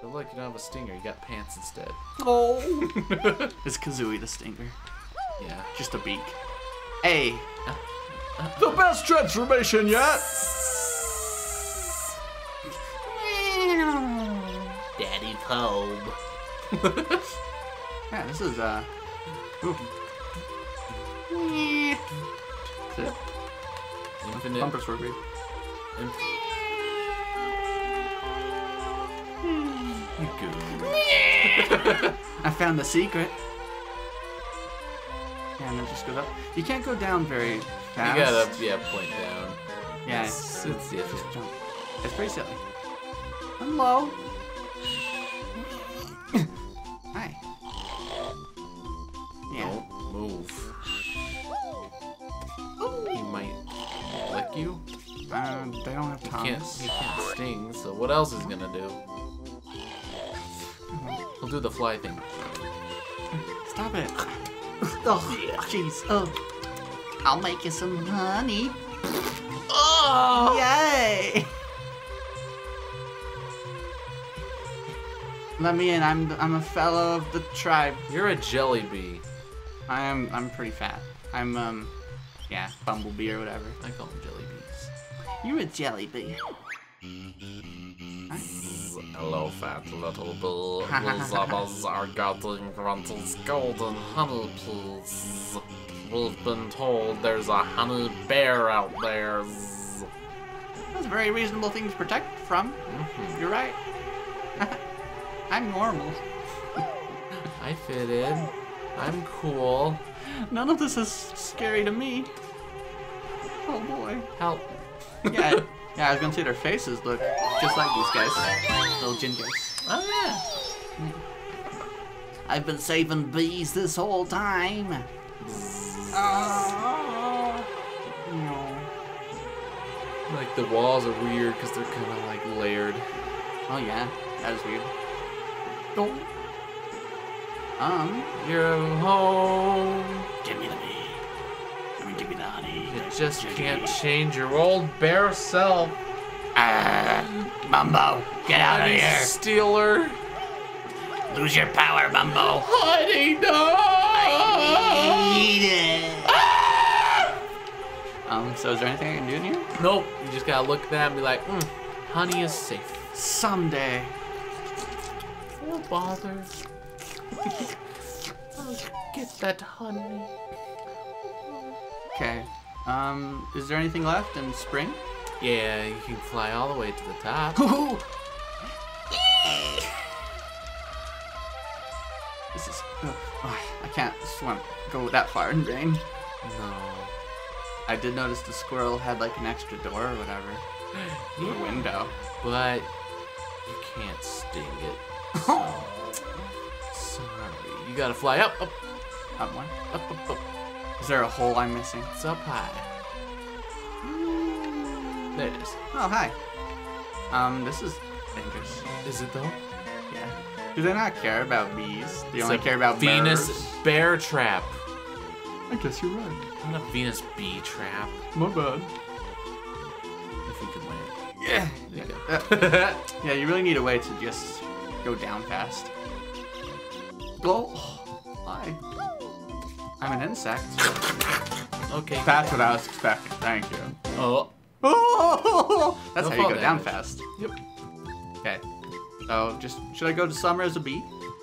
But look, you don't have a stinger. You got pants instead. Oh. Is Kazooie the stinger? Yeah. Just a beak. Hey. The best transformation yet! Daddy Pobe. Yeah, this is uh. Ooh. Infinite. Bumper sword baby. Inf- I found the secret. Yeah, and it just goes up. You can't go down very fast. You gotta, yeah, point down. Yeah, It's, it's, yeah, just jump. It's pretty silly. Hello. Hi. Yeah. Don't move. He might lick you. Uh, they don't have can't, tongues. he can't sting, so what else is gonna do? He'll do the fly thing. Stop it. Oh, jeez. Oh. I'll make you some honey. Oh! Yay! Let me in. I'm I'm a fellow of the tribe. You're a jelly bee. I am I'm pretty fat. I'm um yeah, bumblebee or whatever. I call them jelly bees. You're a jelly bee. Hello, fat little bee. Zubbas are guarding Gruntel's golden honey please. We've been told there's a honey bear out there. That's a very reasonable thing to protect from. Mm-hmm. You're right. I'm normal. I fit in. I'm cool. None of this is scary to me. Oh boy. Help. Yeah, yeah, I was gonna say their faces look just like these guys. Little gingers. Oh yeah. I've been saving bees this whole time. Oh. No. Like the walls are weird because they're kind of like layered. Oh yeah, that is weird. Oh. Um, You're home. give me the bee. You just can't change your old bear self. Ah, Bumbo, get out of here. Stealer. Lose your power, Bumbo. Honey, no. Eat it. Um, so is there anything I can do in here? Nope. You just gotta look at that and be like, mm, honey is safe. Someday. Don't bother. I'll get that honey. Okay. Um, is there anything left in spring? Yeah, you can fly all the way to the top. This is. Uh, oh, I can't swim. Go that far in rain. No. I did notice the squirrel had like an extra door or whatever. Or a window. But you can't sting it. So, sorry. You gotta fly up, up, Up one. up, up, up. Is there a hole I'm missing? It's up high. There it is. Oh, hi. Um, this is dangerous. Is it though? Yeah. Do they not care about bees? They It's only care about Venus birds? bear trap. I guess you're right. Not a Venus bee trap. My bad. If you could land. Yeah. Uh, yeah, you really need a way to just go down fast. Go. Hi. I'm an insect. okay. That's what I was expecting. Thank you. Oh. Oh, that's No how you go down fast. Yep. Okay. So just should I go to summer as a bee?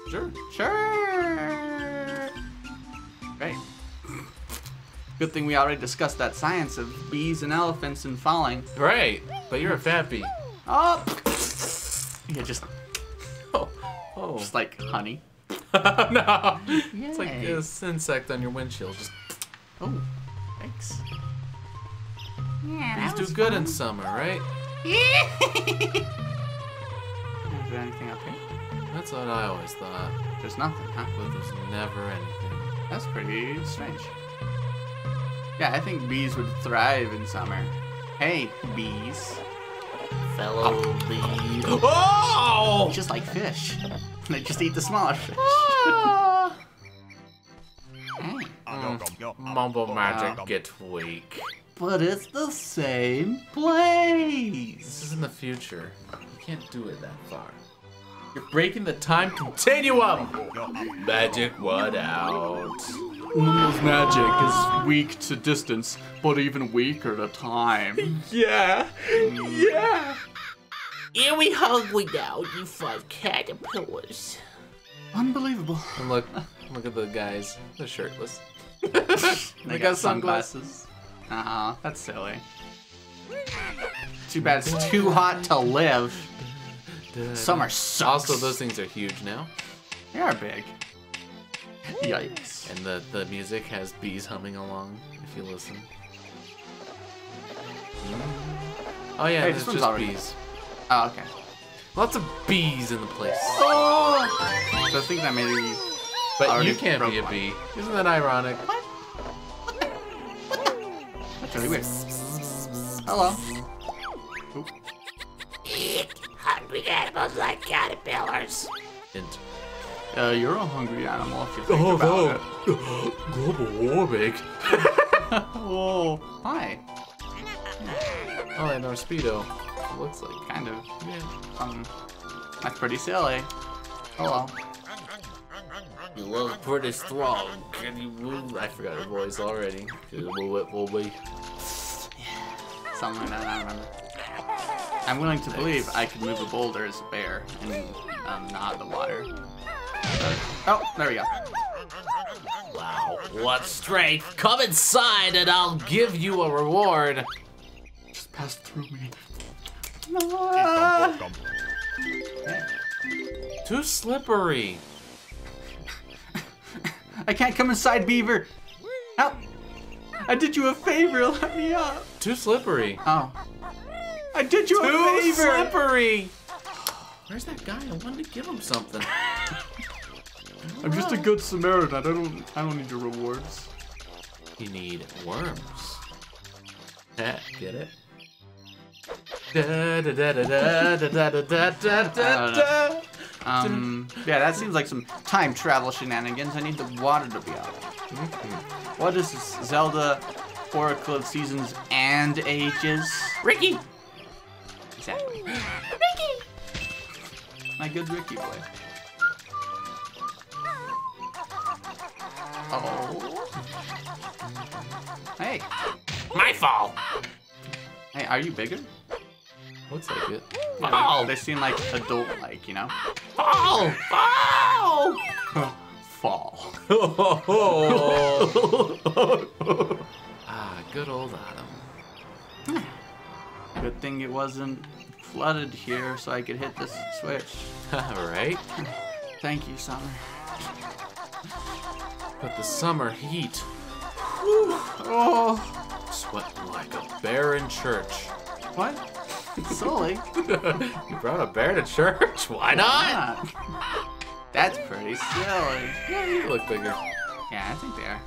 Sure. Sure. Great. Good thing we already discussed that science of bees and elephants and falling. Great. But you're a fat bee. Oh. Yeah, just Oh. Oh. just like honey. no. It's like Yay. this insect on your windshield. Just Oh, thanks. Yeah. Bees do good in summer, right? Is there anything up here? That's what I always thought. There's nothing, huh? But there's never anything. That's pretty strange. Yeah, I think bees would thrive in summer. Hey, bees. Fellow ah. bee. Oh! Just like fish. They just eat the smaller fish. Ah. Hey. Mumbo magic get weak. But it's the same place. This is in the future. You can't do it that far. You're breaking the time continuum. Magic what out? Mumbo's magic is weak to distance, but even weaker to time. Yeah. Yeah. Here we hungry now, you five caterpillars. Unbelievable. And look, look at the guys. They're shirtless. They got sunglasses. Aw, that's silly. Too bad it's too hot to live. Summer sucks. Also, those things are huge now. They are big. Yikes. And the, the music has bees humming along, if you listen. Oh yeah, Hey, there's this one's just already- bees. Oh, okay. Lots of bees in the place. Oh! So I think that maybe. But you can't be a one. bee. Isn't that ironic? What? That's really weird. Hello. Hungry animals like caterpillars. Int. Uh, you're a hungry animal if you think about oh. it. Global warming. it. Oh, hi. Oh, and our speedo. It looks like. Kind of. Yeah. Um, that's pretty silly. Hello. You look pretty strong. Can you move? I forgot her voice already. Can you move it for me? Something like that, I don't remember. I'm willing to believe I could move a boulder as a bear and um, not the water. But- oh, there we go. Wow, what strength! Come inside and I'll give you a reward. Just pass through me. Too slippery. I can't come inside, Beaver. Help! I did you a favor. Let me up. Too slippery. Oh. I did you a favor. Too favor. slippery. Where's that guy? I wanted to give him something. I'm just a good Samaritan. I don't. I don't need your rewards. You need worms. Get it? Um, yeah, that seems like some time travel shenanigans. I need the water to be out. Mm -hmm. What is this? Zelda Oracle of Seasons and Ages? Ricky! Exactly. Ricky! My good Ricky boy. Oh. Hey. My fault! Hey, are you bigger? Looks like it. Fall! They seem like adult-like, you know? Fall! Fall! Fall. ah, good old Adam. Good thing it wasn't flooded here so I could hit this switch. right? Thank you, Summer. But the summer heat. Oh, Sweat like a bear in church. what? Silly. You brought a bear to church? Why not? Not. That's pretty silly. Yeah, you look bigger. Yeah, I think they are.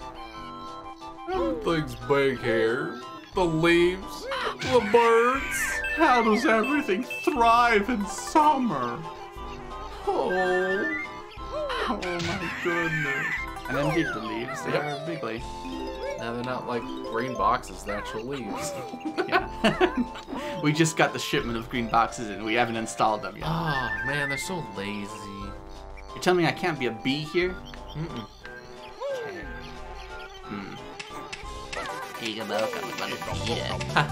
Everything's big here. The leaves, the birds. How does everything thrive in summer? Oh. Oh my goodness. And indeed, the leaves, they Yep. are bigly. Now they're not like green boxes, they're actual leaves. Yeah. we just got the shipment of green boxes and we haven't installed them yet. Oh man, they're so lazy. You're telling me I can't be a bee here? Mm-mm. You're welcome, buddy. Yeah.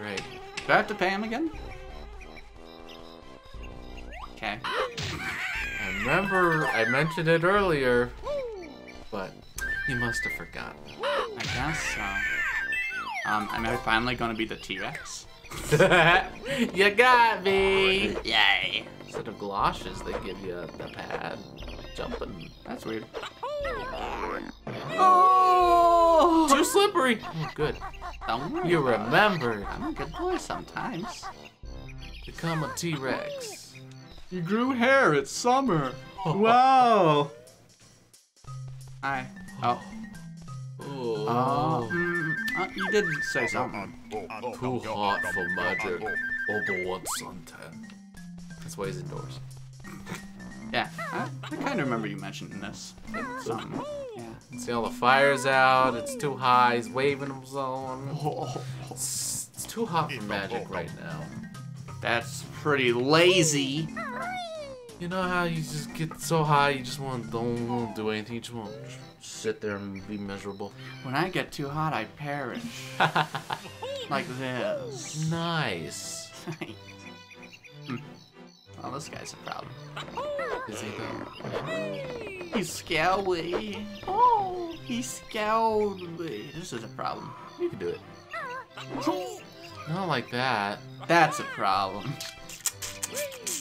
Right. Do I have to pay him again? Okay. I remember I mentioned it earlier, but you must have forgotten. I guess so. Um, am I finally gonna be the T-Rex? you got me! Yay! Instead of galoshes, they give you the pad. Jumping. That's weird. Oh! Too slippery! Oh, good. Don't worry You about it. remembered. I'm a good boy sometimes. Become a T-Rex. You grew hair. It's summer. Wow. Hi. Oh. Oh. Oh. Mm, uh, you did say something. Too hot for magic. Over one suntan. That's why he's indoors. Yeah. I, I kind of remember you mentioning this. Something. Yeah. See all the fires out. It's too high. He's waving his own. Oh, It's, it's too hot for magic right now. that's pretty lazy. You know how you just get so high, you just want don't want to do anything, you just want to sit there and be miserable. When I get too hot, I perish. like this. Nice. Well, this guy's a problem. Is he though? He's scowly. Oh, he's scowly. This is a problem. You can do it. Not like that. That's a problem.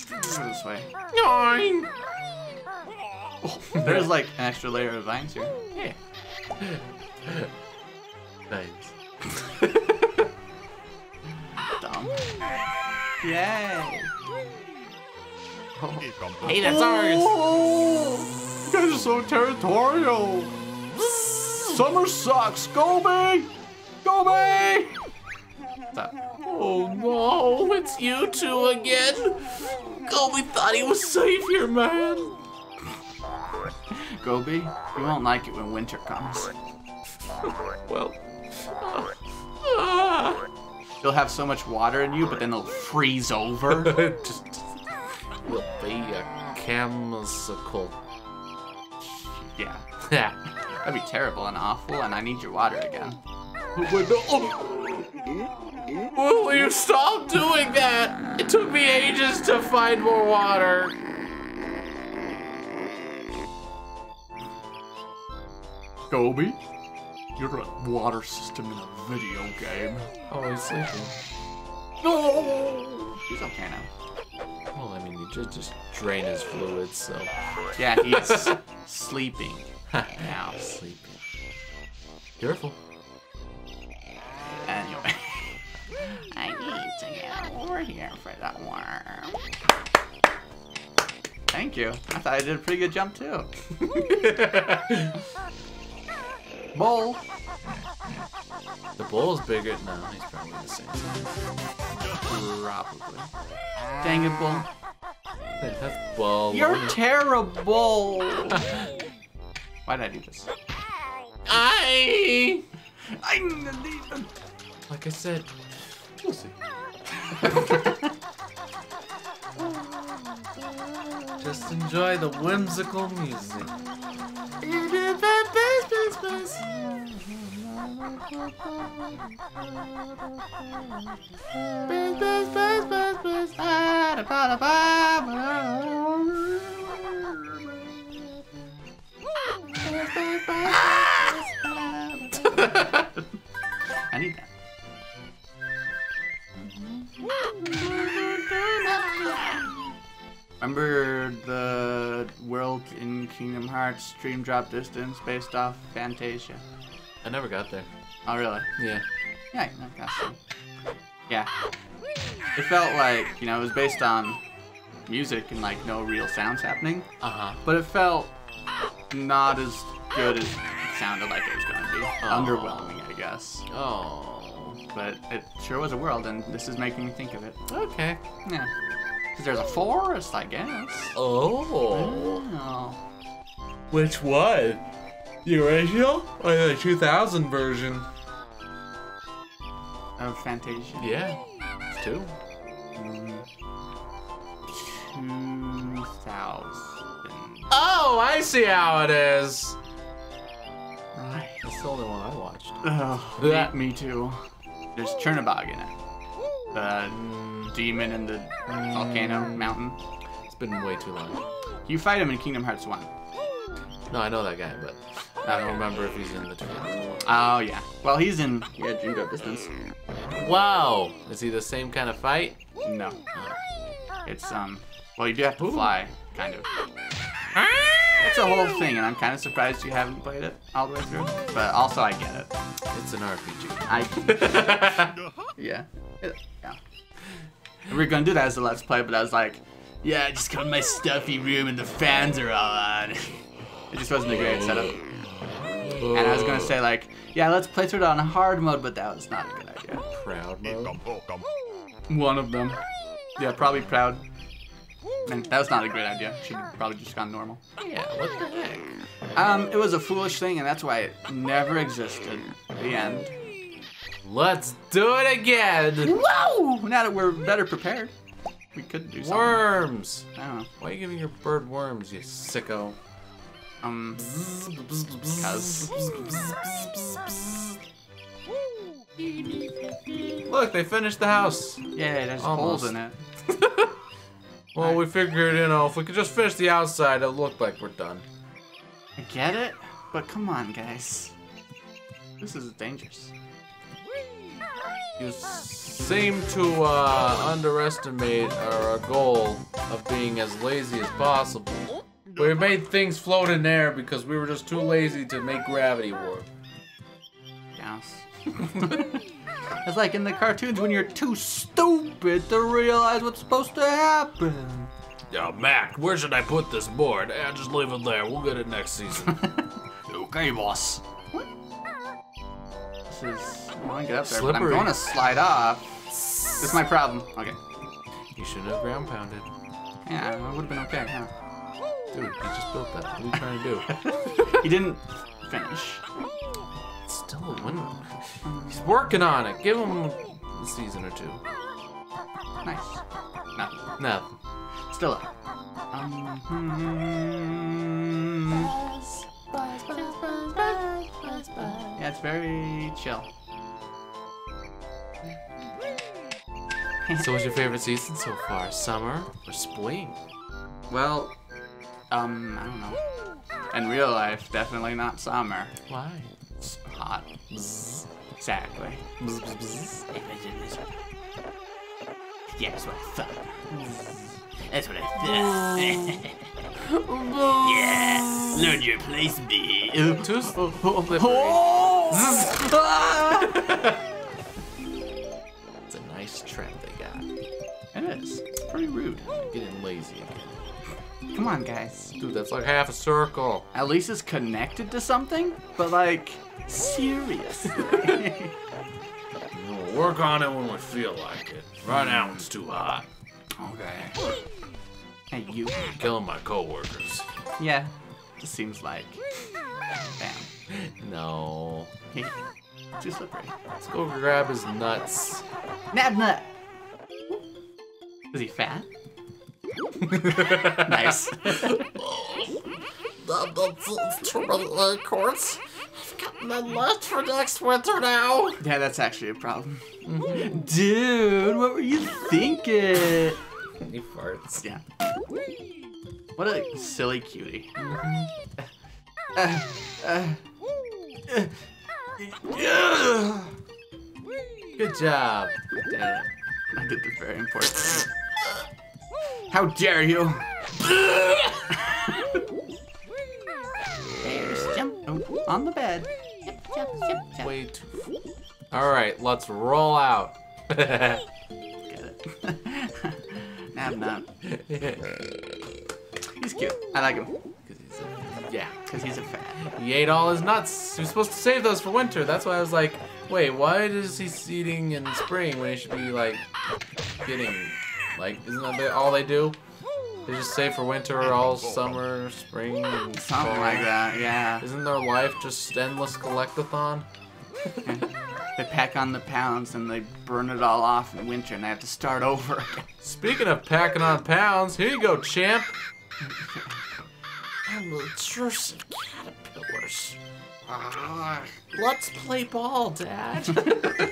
Go this way. Nine. There's like an extra layer of vines here. Yeah. nice. Dumb. Yay. Oh. Hey, that's ours. Oh, you guys are so territorial. Summer sucks. Gobi! Gobi! What's up? Oh no, it's you two again. Gobi thought he was safe here, man. Gobi, you won't like it when winter comes. Well. ah. You'll have so much water in you, but then it'll freeze over. just will be a camsicle. yeah. Yeah. That'd be terrible and awful, and I need your water again. Wait, no. Oh. Will you stop doing that? It took me ages to find more water. Gobi, you're a water system in a video game. Oh, he's sleeping. No! He's okay now. Well, I mean, you just just drain his fluids, so. Yeah, he's sleeping now. Sleeping. Careful. Anyway. I need to get over here for that worm. Thank you. I thought I did a pretty good jump too. Bowl. The bull's bigger. No, he's probably the same. Probably. Dang it, Bull. That's bull. You're terrible. Why did I do this? I. I Like I said, we'll see. Just enjoy the whimsical music. I need that. Remember the Kingdom Hearts Dream Drop Distance based off Fantasia? I never got there. Oh, really? Yeah. Yeah, I guess so. Yeah. It felt like, you know, it was based on music and like no real sounds happening, Uh huh. but it felt not as good as it sounded like it was going to be. Underwhelming, I guess. Oh. But it sure was a world, and this is making me think of it. Okay. Yeah. Because there's a forest, I guess. Oh. Oh. Which one? The original or the 2000 version? Of Fantasia. Yeah. Two. Mm. 2000. Oh, I see how it is. Right. That's the only one I watched. Oh, Yeah. me, me too. There's Chernobog in it. The demon in the volcano mountain. It's been way too long. You fight him in Kingdom Hearts 1. No, I know that guy, but I don't remember if he's in the 2000. Oh, yeah. Well, he's in yeah, Dream Drop Distance. Wow. Is he the same kind of fight? No. It's, um, well, you do have to fly, kind of. It's a whole thing, and I'm kind of surprised you haven't played it all the way through. But also, I get it. It's an RPG. I, yeah. It- yeah. We were gonna do that as a Let's Play, but I was like, yeah, just come in my stuffy room and the fans are all on. It just wasn't a great setup. And I was gonna say like, yeah, let's play through it on hard mode, but that was not a good idea. Proud mode. One of them. Yeah, probably proud. And that was not a great idea. Should have probably just gone normal. Yeah, what the heck? Um, it was a foolish thing, and that's why it never existed. The end. Let's do it again. Whoa! Now that we're better prepared. We could do something. Worms! I don't know. Why are you giving your bird worms, you sicko? Um, cause Look, they finished the house. yeah, there's Almost. holes in it. Well, we figured, you know, if we could just finish the outside, it'll look like we're done. I get it, but come on, guys. This is dangerous. You seem to uh, underestimate our goal of being as lazy as possible. We made things float in air because we were just too lazy to make gravity work. Yes. it's like in the cartoons when you're too stupid to realize what's supposed to happen. Yeah, Mac, where should I put this board? Eh, just leave it there. We'll get it next season. Okay, boss. This is. I want to get up there, but I'm going to slide off. This is my problem. Okay. you shouldn't have ground pounded. Yeah, it would have been okay, huh? Dude, you just built that. What are you trying to do? He didn't finish. It's still a win. He's working on it. Give him a season or two. Nice. Nothing. Nothing. Still up. Um, hmm. Yeah, it's very chill. So, what's your favorite season so far? Summer or spring? Well, um, I don't know. In real life, definitely not summer. Why? It's hot. Exactly. Yeah, that's what I thought. That's what I thought. yeah, learn your place, B. Too slippery. It's a nice trap they got. It is. It's pretty rude. Getting lazy again. Come on, guys. Dude, that's like half a circle. At least it's connected to something, but like, seriously. We'll work on it when we feel like it. Right now, it's too hot. okay. Hey, you. Killing my coworkers. Yeah, just seems like. Bam. No. Hey, too slippery. Let's go grab his nuts. Nab nut. Is he fat? Nice. That, that's it's too many acorns. I've got none left for next winter now. Yeah, that's actually a problem. Dude, what were you thinking? He farts. Yeah. What a silly cutie. Uh, uh, uh, uh. Good job. Damn it. I did the very important thing. How dare you? There's jump oh, on the bed. Way too. All right, let's roll out. Get it. Nab nab. He's cute. I like him. yeah. Because he's a fat. He ate all his nuts. He was supposed to save those for winter. That's why I was like, wait, why is he eating in spring when he should be like getting like isn't that all they do? They just save for winter all summer, spring, and Something fall. like that, yeah. Isn't their life just endless collectathon? They pack on the pounds and they burn it all off in winter and they have to start over. Speaking of packing on pounds, here you go, champ. I'm the Jersey caterpillars. Ah, let's play ball, Dad.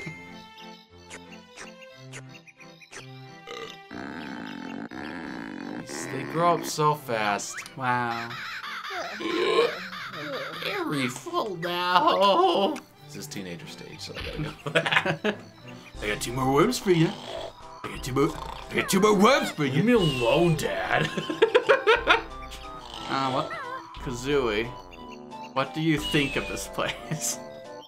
They grow up so fast. Wow. Very full now. This is teenager stage, so I gotta go. I got two more worms for you. I got two more. I got two more worms for you. Leave me alone, Dad. Uh, what? Kazooie. What do you think of this place?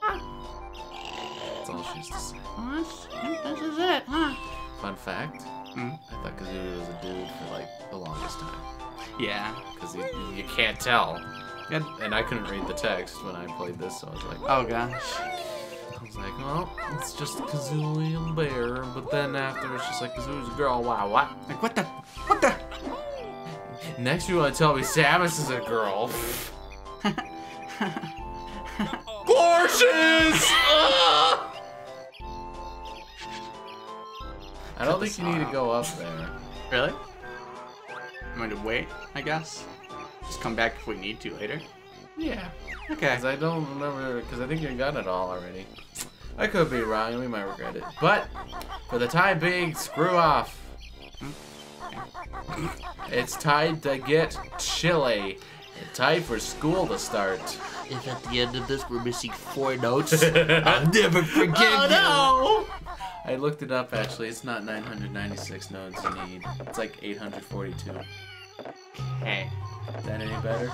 That's all she used to say. What? This is it, huh? Fun fact, Hmm? I thought Kazooie was a dude for like the longest time. Yeah. Because you, you can't tell. And I couldn't read the text when I played this, so I was like, Oh gosh. I was like, well, it's just Kazooie and Bear. But then after, it's just like Kazooie's a girl. Wow, what? Like what the? What the? Next, you want to tell me Samus is a girl? Porsches! I don't think you need to go up there. Really? I'm going to wait, I guess. Just come back if we need to later. Yeah. Okay. Because I don't remember, because I think you got it all already. I could be wrong, we might regret it. But, for the time being, screw off. It's time to get chilly. It's time for school to start. If at the end of this we're missing four notes, I'll never forget Oh no! I looked it up actually. It's not 996 nodes you need. It's like 842. Hey, Is that any better?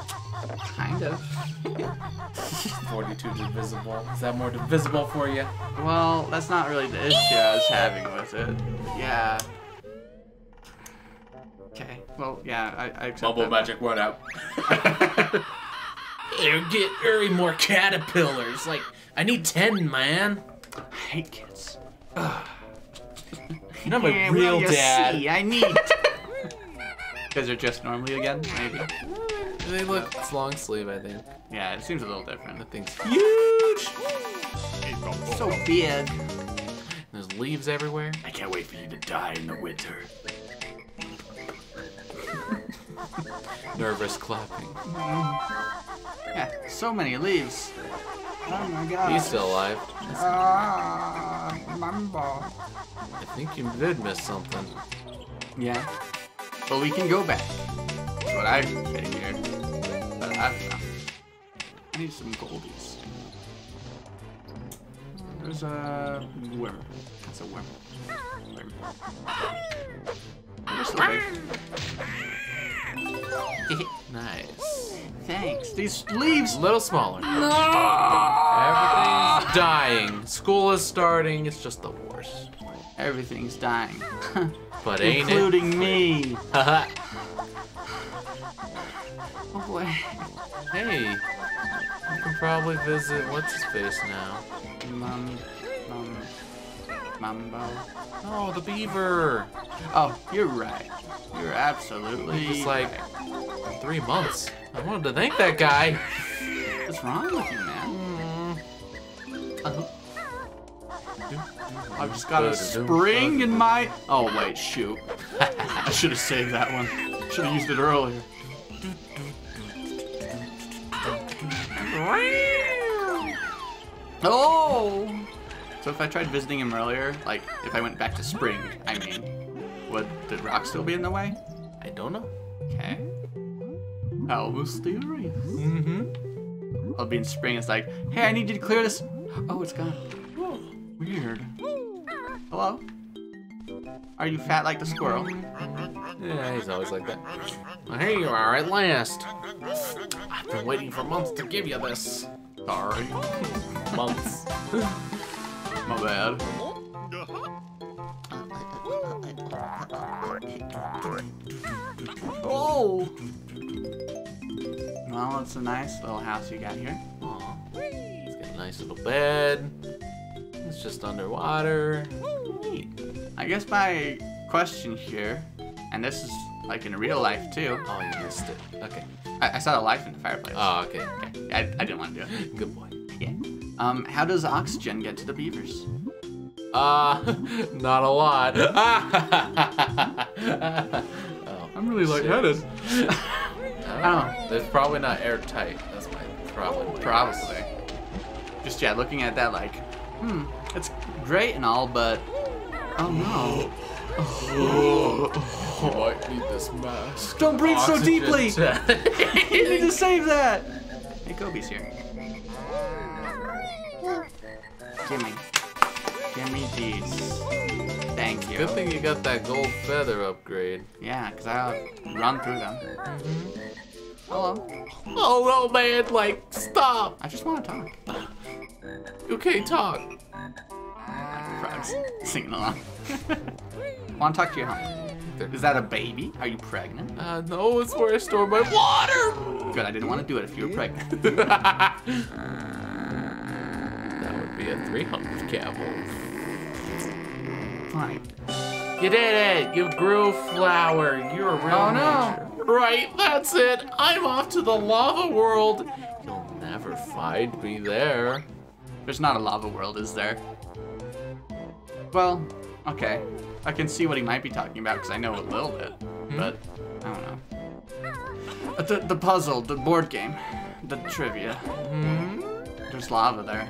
kind of. 42 divisible. Is that more divisible for you? Well, that's not really the issue I was having with it. Yeah. Okay. Well, yeah, I, I accept Bubble that. magic run out. Here, get hurry more caterpillars. Like, I need 10, man. I hate kids. You're not my Yeah, real well, dad. see, I need. Because they're just normally again, maybe. They look, it's long sleeve, I think. Yeah, it seems a little different. The thing's huge. So big. There's leaves everywhere. I can't wait for you to die in the winter. Nervous clapping. Yeah, so many leaves. Oh my god. He's still alive. Ah, Mumbo. I think you did miss something. Yeah. But we can go back. That's what I figured. But I don't know. I need some goldies. There's a worm. That's a worm. Worm. There's the worm. Nice. Thanks. These leaves. A little smaller. Ah! Everything's dying. School is starting. It's just the worst. Everything's dying. But ain't it? Including me. Oh boy. hey, you can probably visit what's his face now. Mum. Mum. Mumbo. Oh, the beaver. Oh, you're right. You're absolutely. It's like right. three months. I wanted to thank that guy. What's wrong with you, man? Uh-huh. I've just got a spring in my. Oh wait, shoot! I should have saved that one. Should have used it earlier. Oh! So if I tried visiting him earlier, like if I went back to spring, I mean, would the rock still be in the way? I don't know. Okay. How mysterious. Mm-hmm. I'll be in spring. It's like, hey, I need you to clear this. Oh, it's gone. Weird. Hello? Are you fat like the squirrel? Yeah, he's always like that. Well, here you are at last. I've been waiting for months to give you this. Sorry. Months. My bad. Oh! Well, it's a nice little house you got here. Aw. He's got a nice little bed. It's just underwater. Neat. I guess my question here, and this is like in real life too. Oh, you missed it. Okay. I, I saw the life in the fireplace. Oh, okay. Okay. I, I didn't want to do it. Good boy. Yeah. Um, how does oxygen get to the beavers? Uh, not a lot. oh, I'm really lightheaded. I don't know. It's probably not airtight. That's my probably. Probably. Just yeah, looking at that like, hmm, it's great and all, but oh no. Oh, I might need this mask. Don't breathe so deeply. You need to save that. Hey, Gobi's here. Gimme. Gimme these. Thank you. Good thing you got that gold feather upgrade. Yeah, because I'll run through them. Hello. Oh no, man! Like, stop! I just want to talk. You can't talk. Frogs singing along. want to talk to your home. Is that a baby? Are you pregnant? Uh, no, it's where I store my water. Good, I didn't want to do it if you were pregnant. would be a 300 camel. Fine. You did it! You grew flower. You're a real Oh, no. nature. Right, that's it. I'm off to the lava world. You'll never find me there. There's not a lava world, is there? Well, okay. I can see what he might be talking about because I know a little bit, but I don't know. The, the puzzle, the board game, the trivia. Hmm? There's lava there.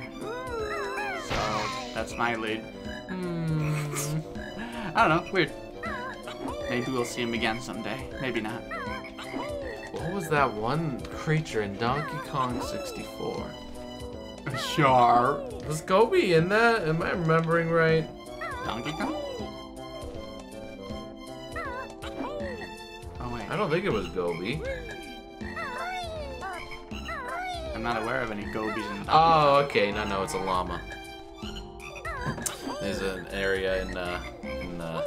So that's my lead. Hmm. I don't know, weird. Maybe we'll see him again someday. Maybe not. What was that one creature in Donkey Kong 64? Sure. Was Gobi in that? Am I remembering right? Donkey Kong? Oh wait, I don't think it was Gobi. I'm not aware of any gobies in Donkey Oh, okay. No, no, it's a llama. There's an area in uh, in uh,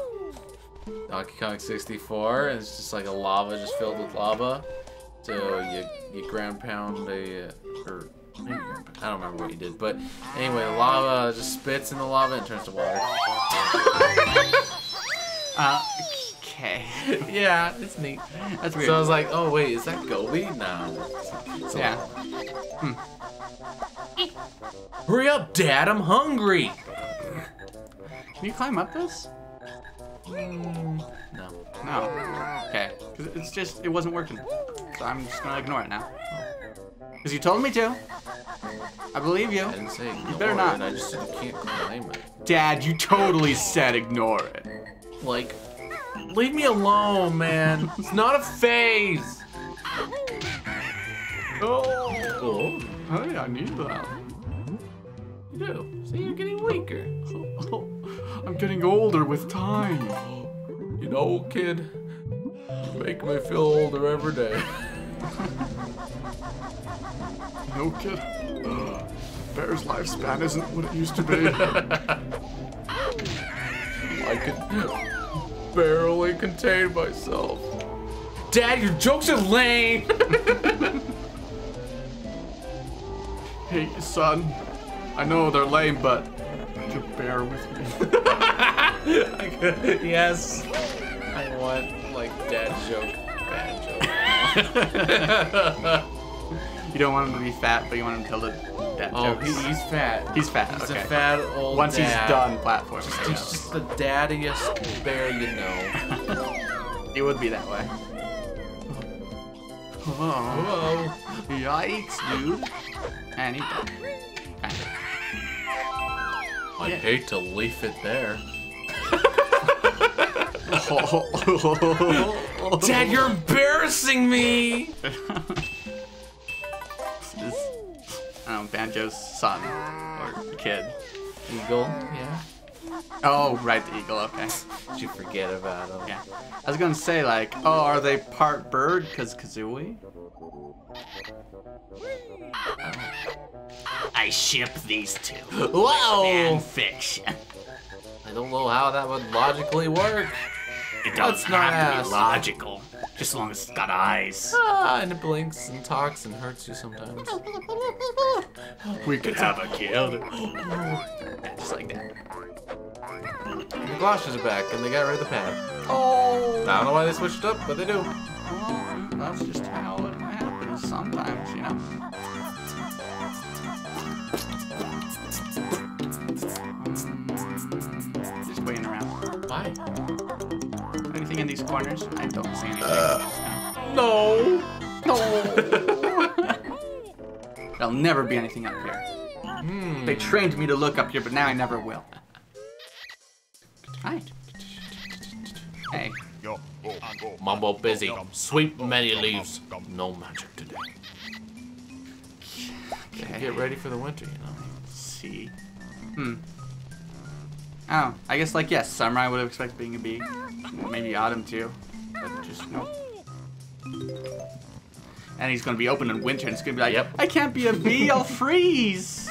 Donkey Kong 64, and it's just like a lava, just filled with lava. So you you ground pound a, or maybe ground pound- I don't remember what you did, but anyway, the lava just spits in the lava and turns to water. Uh, okay. yeah, it's neat. That's weird. So I was like, oh wait, is that Gobi? Nah. It's yeah. llama. Hurry up, Dad! I'm hungry. Can you climb up this? Mm, no. No. Okay. 'Cause it's just, it wasn't working. So I'm just gonna ignore it now. Because you told me to. I believe you. I didn't say ignore better not. it. I just said you can't climb it. Dad, you totally said ignore it. Like, leave me alone, man. It's not a phase. Oh. Oh. Hey, I need that. You do. See, you're getting weaker. Oh. I'm getting older with time. You know, kid, you make me feel older every day. No kid. Uh, Bear's lifespan isn't what it used to be. I can barely contain myself. Dad, your jokes are lame. hey, son. I know they're lame, but you bear with me. yes. I want like dad joke, bad joke. You don't want him to be fat, but you want him to tell the dad Oh, jokes. he, he's fat. He's fat, He's okay. a fat old Once dad. he's done platforming. He's just the daddiest bear you know. It would be that way. Oh, Whoa. yikes, dude. And he died. I'd hate to leaf it there. Of. Dad, you're embarrassing me! This is, I don't know, Banjo's son or kid. Eagle, yeah. Oh, right, the eagle. Okay. Did you forget about him? Yeah. I was gonna say like, oh, are they part bird? Cause Kazooie. I ship these two. Whoa! fiction. I don't know how that would logically work. It That's not ass. logical, just as long as it's got eyes. Ah, and it blinks and talks and hurts you sometimes. We could have a kid. Just like that. The galoshes are back and they got rid of the pad. Oh. I don't know why they switched up, but they do. That's just how it happens sometimes, you know. Corners? I don't see anything. No! no. There'll never be anything up here. Hmm. They trained me to look up here, but now I never will. Hi. Hey. Mumbo busy. Sweep many leaves. No magic today. Okay. Get ready for the winter, you know. see. Hmm. Oh, I guess like yes, summer I would have expected being a bee. Maybe autumn too. But just no. And he's gonna be open in winter and it's gonna be like, Yep. I can't be a bee, I'll freeze.